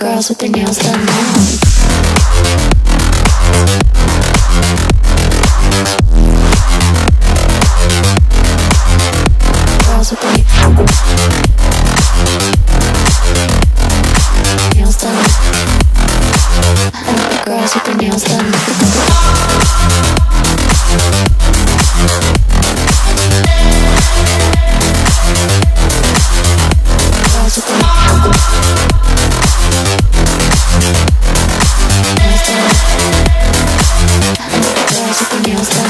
girls with their nails done now. Girls with their nails done. Girls